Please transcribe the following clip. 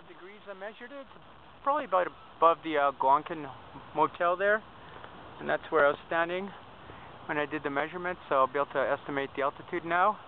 45 degrees I measured it. Probably about above the uh, Algonquin Motel there. And that's where I was standing when I did the measurement. so I'll be able to estimate the altitude now.